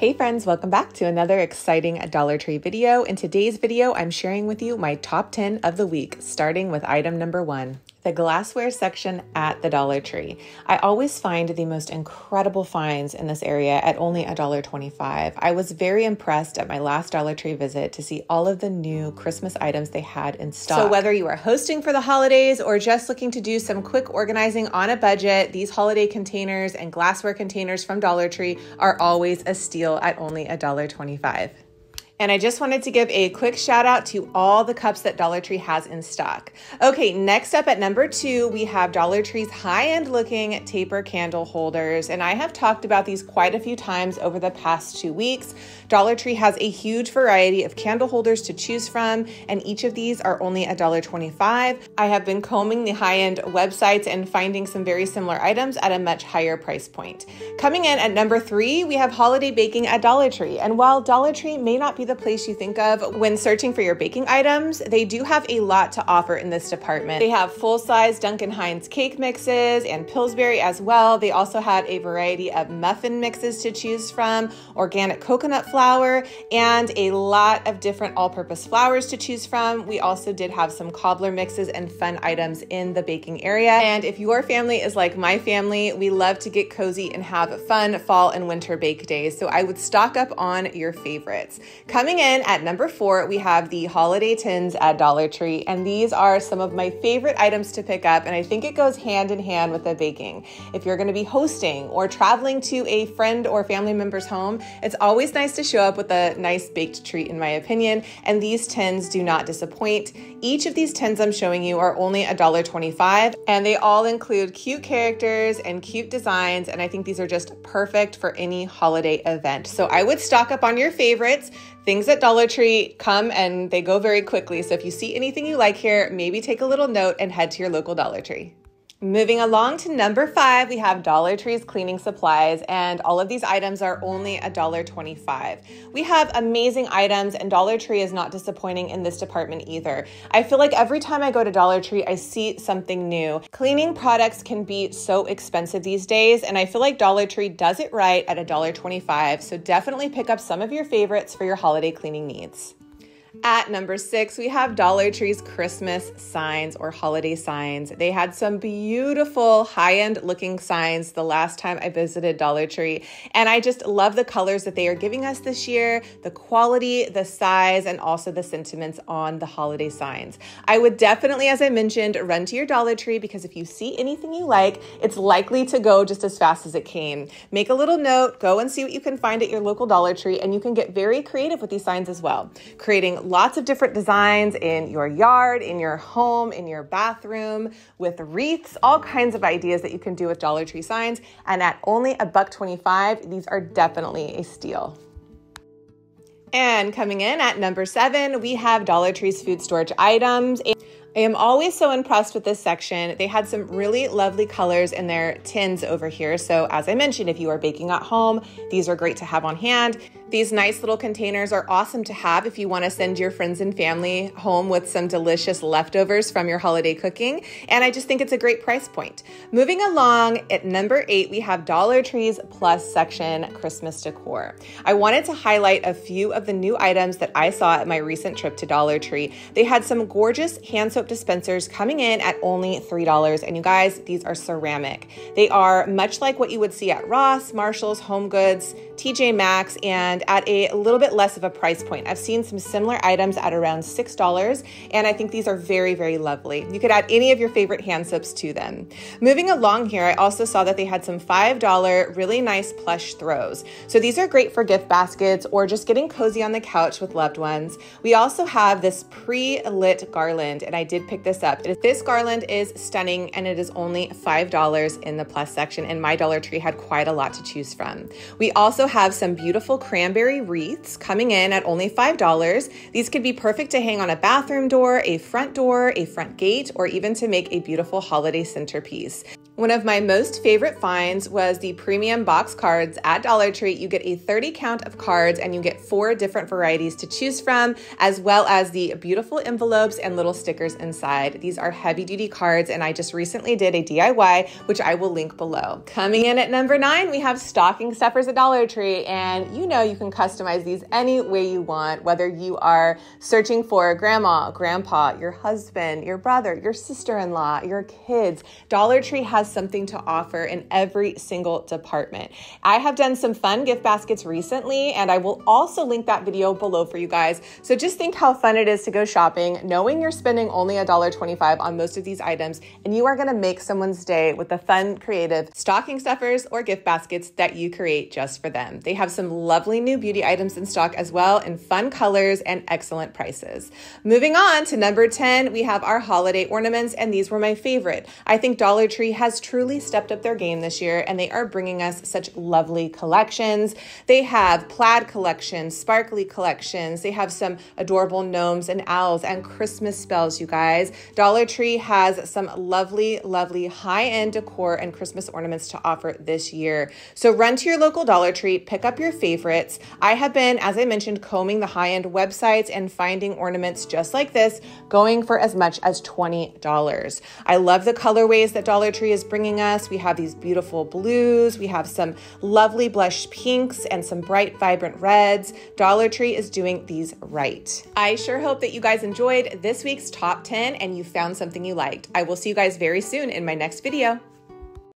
Hey friends, welcome back to another exciting Dollar Tree video. In today's video, I'm sharing with you my top 10 of the week, starting with item number one the glassware section at the Dollar Tree. I always find the most incredible finds in this area at only $1.25. I was very impressed at my last Dollar Tree visit to see all of the new Christmas items they had in stock. So whether you are hosting for the holidays or just looking to do some quick organizing on a budget, these holiday containers and glassware containers from Dollar Tree are always a steal at only $1.25. And I just wanted to give a quick shout out to all the cups that Dollar Tree has in stock. Okay, next up at number two, we have Dollar Tree's high end looking taper candle holders. And I have talked about these quite a few times over the past two weeks. Dollar Tree has a huge variety of candle holders to choose from, and each of these are only $1.25. I have been combing the high end websites and finding some very similar items at a much higher price point. Coming in at number three, we have holiday baking at Dollar Tree. And while Dollar Tree may not be the place you think of when searching for your baking items, they do have a lot to offer in this department. They have full size Duncan Hines cake mixes and Pillsbury as well. They also had a variety of muffin mixes to choose from, organic coconut flour, and a lot of different all purpose flours to choose from. We also did have some cobbler mixes and fun items in the baking area. And if your family is like my family, we love to get cozy and have fun fall and winter bake days. So I would stock up on your favorites. Coming in at number four, we have the holiday tins at Dollar Tree, and these are some of my favorite items to pick up, and I think it goes hand in hand with the baking. If you're gonna be hosting or traveling to a friend or family member's home, it's always nice to show up with a nice baked treat, in my opinion, and these tins do not disappoint. Each of these tins I'm showing you are only $1.25, and they all include cute characters and cute designs, and I think these are just perfect for any holiday event. So I would stock up on your favorites. Things at Dollar Tree come and they go very quickly. So if you see anything you like here, maybe take a little note and head to your local Dollar Tree. Moving along to number five, we have Dollar Tree's cleaning supplies, and all of these items are only $1.25. We have amazing items, and Dollar Tree is not disappointing in this department either. I feel like every time I go to Dollar Tree, I see something new. Cleaning products can be so expensive these days, and I feel like Dollar Tree does it right at $1.25. So definitely pick up some of your favorites for your holiday cleaning needs. At number six, we have Dollar Tree's Christmas signs or holiday signs. They had some beautiful high end looking signs the last time I visited Dollar Tree. And I just love the colors that they are giving us this year, the quality, the size, and also the sentiments on the holiday signs. I would definitely, as I mentioned, run to your Dollar Tree because if you see anything you like, it's likely to go just as fast as it came. Make a little note, go and see what you can find at your local Dollar Tree, and you can get very creative with these signs as well, creating lots of different designs in your yard, in your home, in your bathroom, with wreaths, all kinds of ideas that you can do with Dollar Tree signs. And at only a buck 25, these are definitely a steal. And coming in at number seven, we have Dollar Tree's food storage items. I am always so impressed with this section. They had some really lovely colors in their tins over here. So as I mentioned, if you are baking at home, these are great to have on hand. These nice little containers are awesome to have if you want to send your friends and family home with some delicious leftovers from your holiday cooking. And I just think it's a great price point. Moving along at number eight, we have Dollar Tree's Plus section Christmas decor. I wanted to highlight a few of the new items that I saw at my recent trip to Dollar Tree. They had some gorgeous hand soap dispensers coming in at only $3. And you guys, these are ceramic. They are much like what you would see at Ross, Marshall's, Home Goods, TJ Maxx, and at a little bit less of a price point. I've seen some similar items at around $6, and I think these are very, very lovely. You could add any of your favorite hand soaps to them. Moving along here, I also saw that they had some $5 really nice plush throws. So these are great for gift baskets or just getting cozy on the couch with loved ones. We also have this pre-lit garland, and I did pick this up. This garland is stunning, and it is only $5 in the plus section, and my Dollar Tree had quite a lot to choose from. We also have some beautiful cranberry wreaths coming in at only $5. These could be perfect to hang on a bathroom door, a front door, a front gate, or even to make a beautiful holiday centerpiece. One of my most favorite finds was the premium box cards at Dollar Tree. You get a 30 count of cards and you get four different varieties to choose from, as well as the beautiful envelopes and little stickers inside. These are heavy duty cards, and I just recently did a DIY, which I will link below. Coming in at number nine, we have stocking stuffers at Dollar Tree, and you know you can customize these any way you want, whether you are searching for grandma, grandpa, your husband, your brother, your sister in law, your kids. Dollar Tree has something to offer in every single department. I have done some fun gift baskets recently, and I will also link that video below for you guys. So just think how fun it is to go shopping, knowing you're spending only $1.25 on most of these items, and you are gonna make someone's day with the fun, creative stocking stuffers or gift baskets that you create just for them. They have some lovely new beauty items in stock as well in fun colors and excellent prices. Moving on to number 10, we have our holiday ornaments, and these were my favorite. I think Dollar Tree has truly stepped up their game this year and they are bringing us such lovely collections. They have plaid collections, sparkly collections. They have some adorable gnomes and owls and Christmas spells, you guys. Dollar Tree has some lovely, lovely high end decor and Christmas ornaments to offer this year. So run to your local Dollar Tree, pick up your favorites. I have been, as I mentioned, combing the high end websites and finding ornaments just like this, going for as much as $20. I love the colorways that Dollar Tree is bringing us. We have these beautiful blues, we have some lovely blush pinks, and some bright, vibrant reds. Dollar Tree is doing these right. I sure hope that you guys enjoyed this week's top 10 and you found something you liked. I will see you guys very soon in my next video.